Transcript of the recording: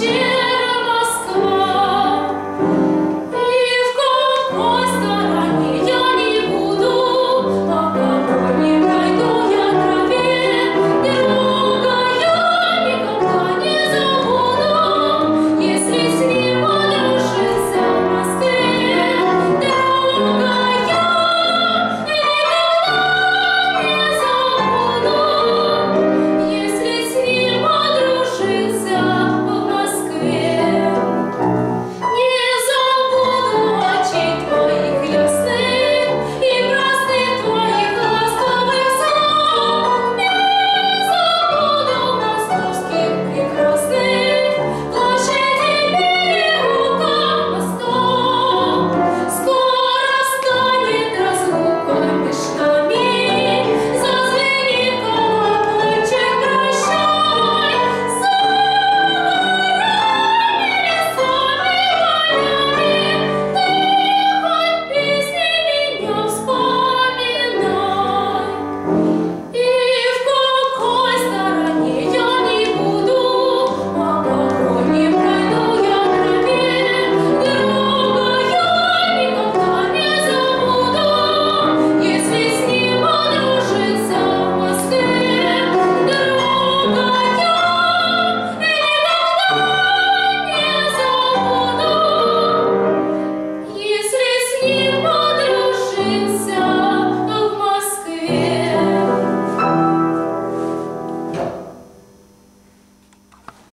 解